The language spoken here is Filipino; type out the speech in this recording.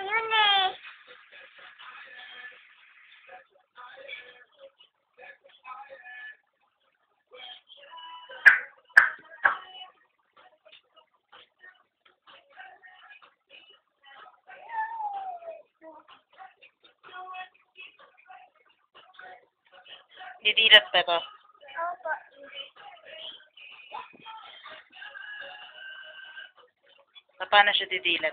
Ayun eh. Didilat pa to. Opo. Paano siya didilat?